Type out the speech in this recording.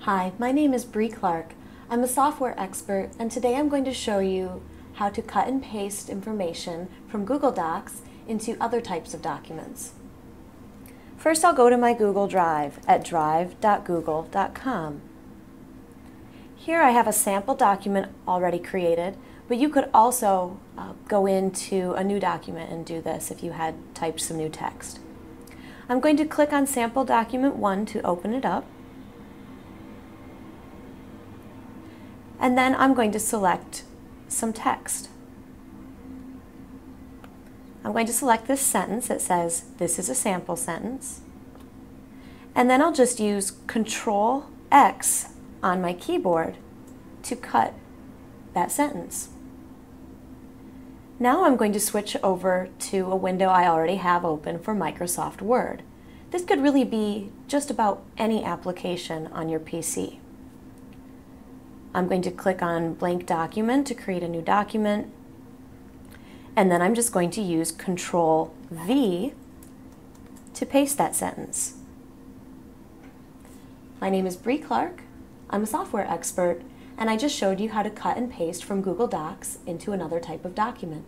Hi, my name is Brie Clark. I'm a software expert and today I'm going to show you how to cut and paste information from Google Docs into other types of documents. First I'll go to my Google Drive at drive.google.com. Here I have a sample document already created, but you could also uh, go into a new document and do this if you had typed some new text. I'm going to click on sample document 1 to open it up. and then I'm going to select some text. I'm going to select this sentence that says this is a sample sentence and then I'll just use Control X on my keyboard to cut that sentence. Now I'm going to switch over to a window I already have open for Microsoft Word. This could really be just about any application on your PC. I'm going to click on blank document to create a new document. And then I'm just going to use Control V to paste that sentence. My name is Brie Clark. I'm a software expert, and I just showed you how to cut and paste from Google Docs into another type of document.